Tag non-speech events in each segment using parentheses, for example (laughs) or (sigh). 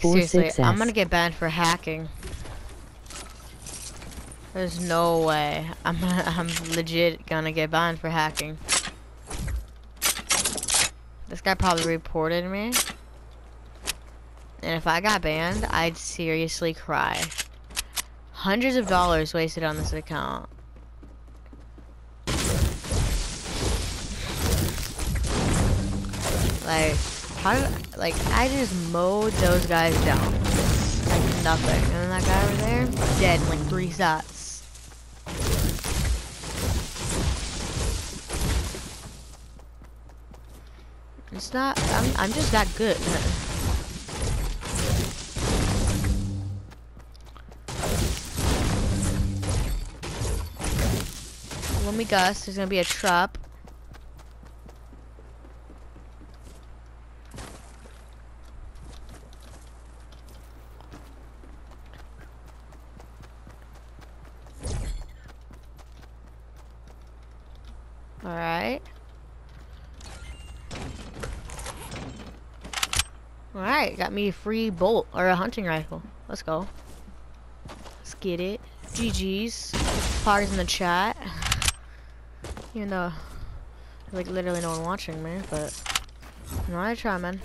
Seriously, success. I'm gonna get banned for hacking. There's no way. I'm gonna, (laughs) I'm legit gonna get banned for hacking. This guy probably reported me. And if I got banned, I'd seriously cry. Hundreds of dollars wasted on this account. Like, how like, I just mowed those guys down. Like nothing. And then that guy over there, dead in like three shots. It's not, I'm, I'm just that good. Let me guess, there's gonna be a trap. Alright. Alright, got me a free bolt or a hunting rifle. Let's go. Let's get it. GG's. Parties in the chat. Even though, like, literally no one watching me, but. No, I try, man.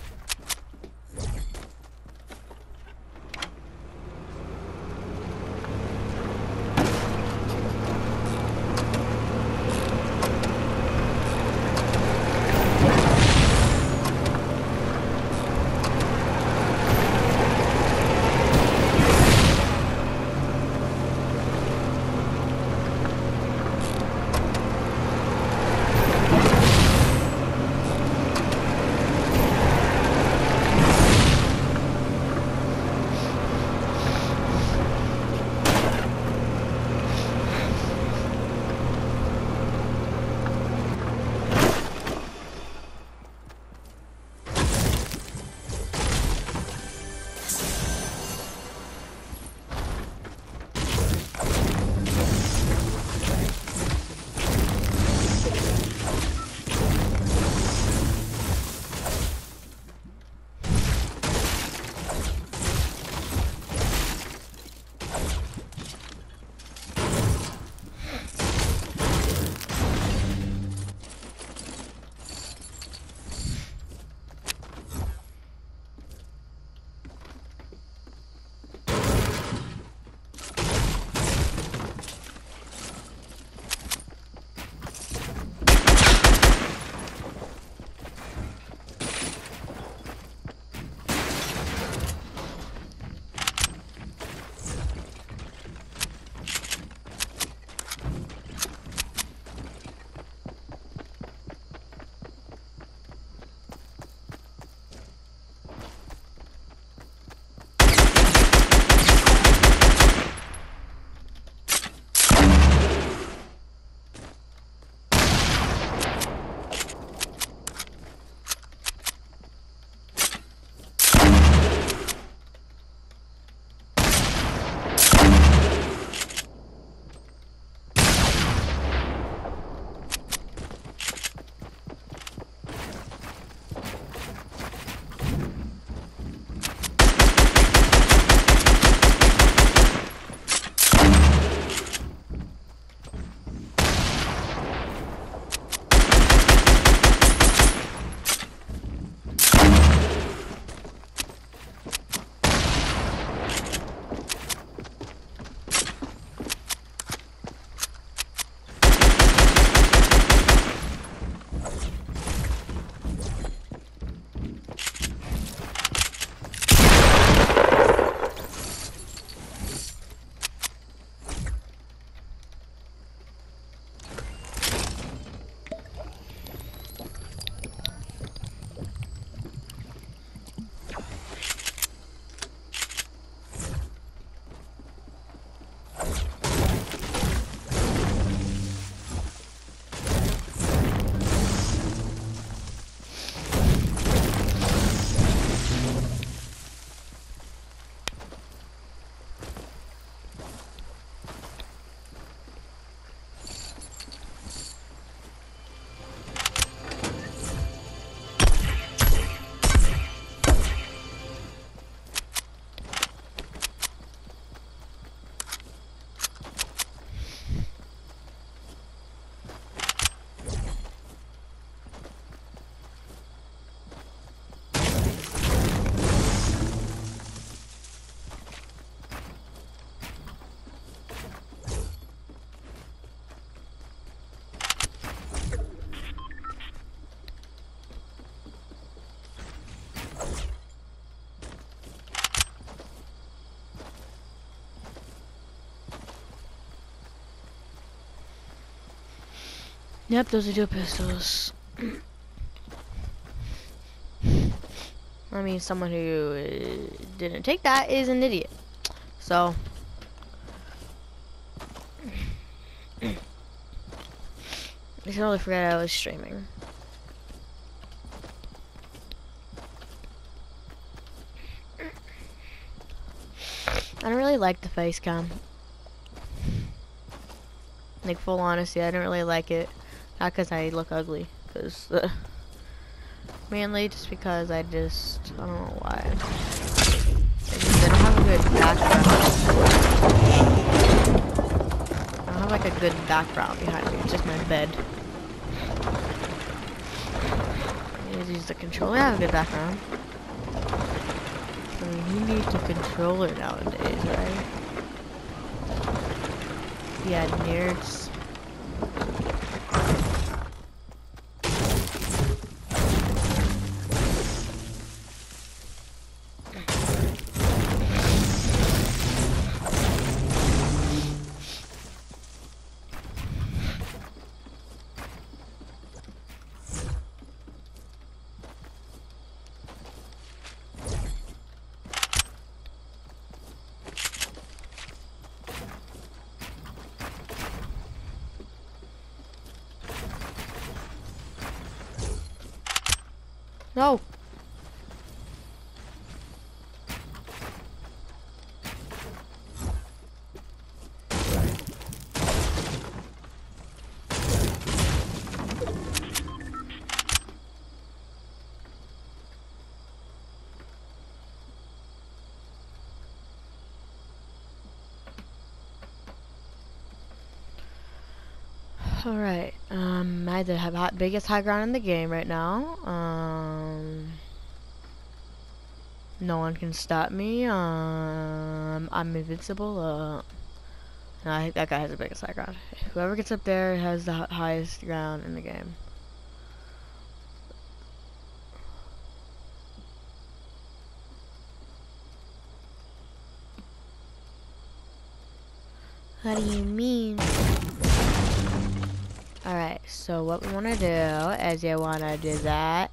Yep, those are dual pistols. I mean, someone who uh, didn't take that is an idiot. So. I totally forgot I was streaming. I don't really like the face cam. Like full honesty, I don't really like it. Not because I look ugly, because uh, mainly just because I just I don't know why. I, just, don't have a good background. I don't have like a good background behind me. It's just my bed. Use the controller. I have a good background. I mean, who needs a controller nowadays, right? Yeah, nerds. No. Alright, um, I did have hot, biggest high ground in the game right now. Um, no one can stop me. Um, I'm invincible. Uh, I think that guy has the biggest high ground. Whoever gets up there has the highest ground in the game. What do you mean? Alright, so what we want to do is you want to do that.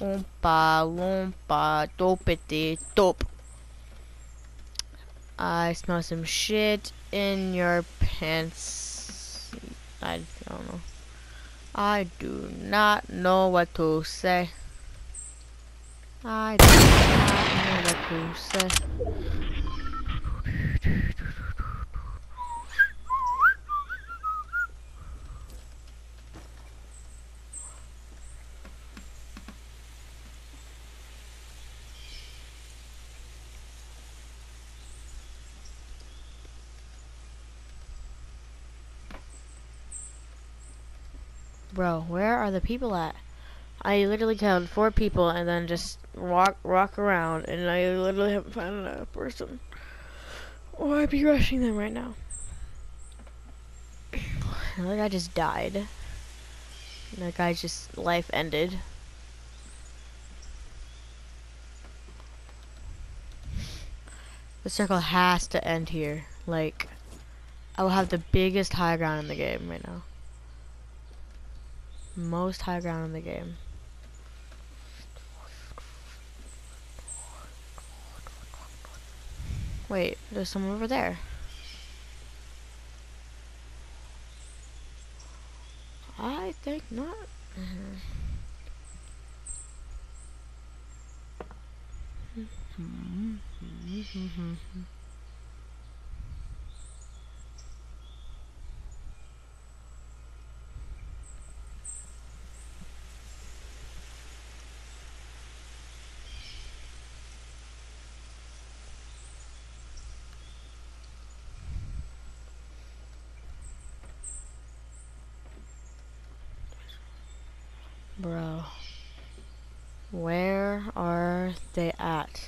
Oompa loompa dopety dope. I smell some shit in your pants. I don't know. I do not know what to say. I do not know what to say. Bro, where are the people at? I literally killed four people and then just walk walk around and I literally haven't found a person. Or I'd be rushing them right now. (sighs) Another guy just died. That guy's just life ended. The circle has to end here. Like, I will have the biggest high ground in the game right now. Most high ground in the game. Wait, there's someone over there. I think not. Mm -hmm. Bro. Where are they at?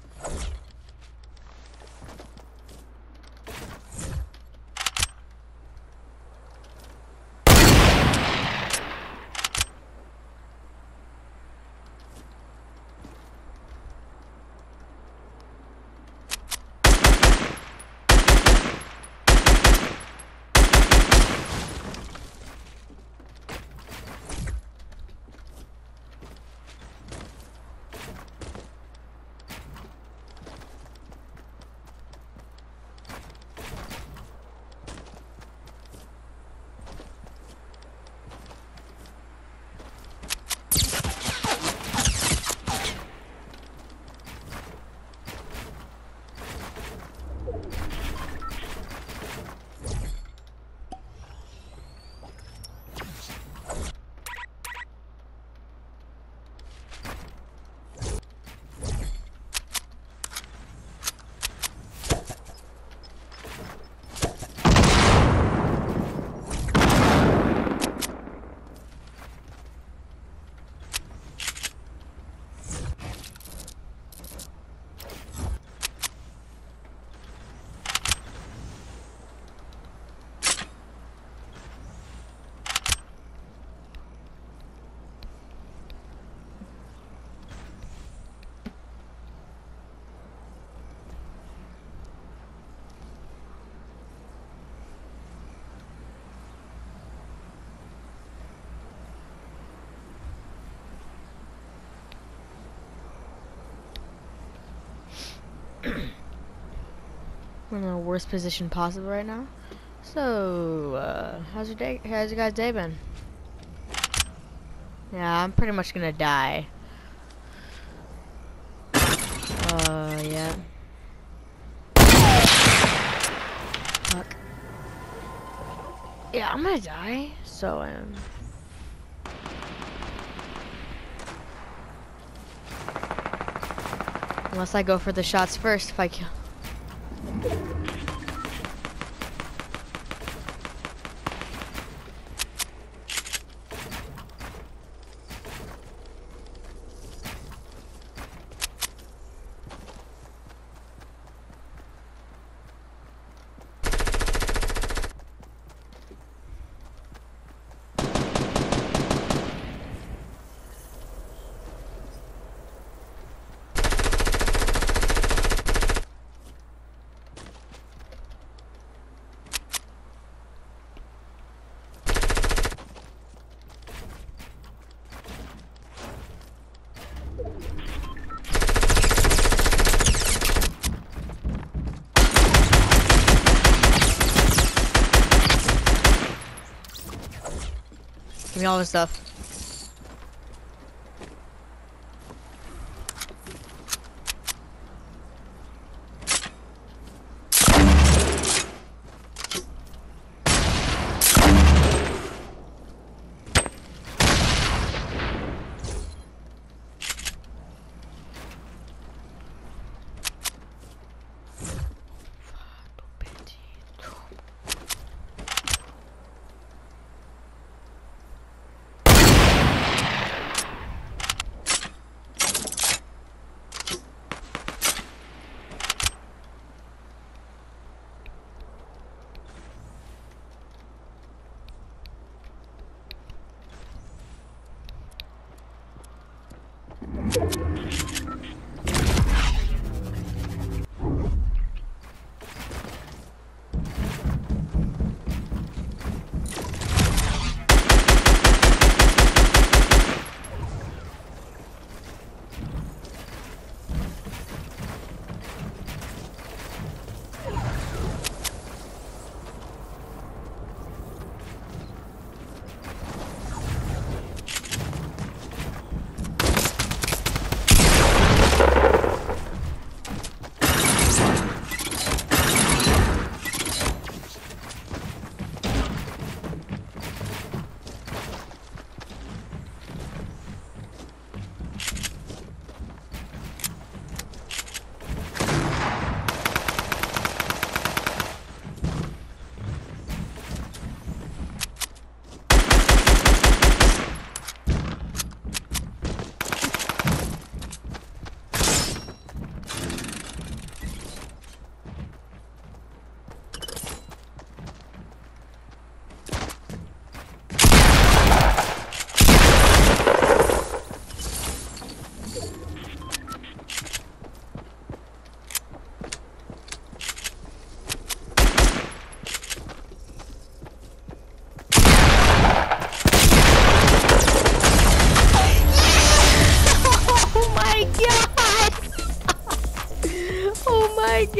We're in the worst position possible right now. So, uh, how's your day? How's your guys' day been? Yeah, I'm pretty much gonna die. Uh, yeah. Fuck. Yeah, I'm gonna die. So, um. Unless I go for the shots first if I kill. Me all this stuff.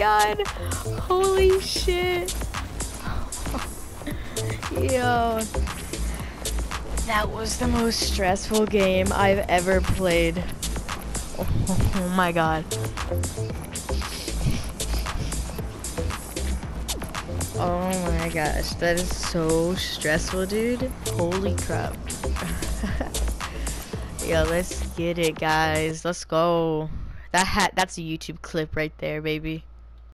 God! Holy shit! Yo. That was the most stressful game I've ever played. Oh, my god. Oh my gosh, that is so stressful, dude. Holy crap. (laughs) Yo, let's get it, guys. Let's go. That hat, that's a YouTube clip right there, baby.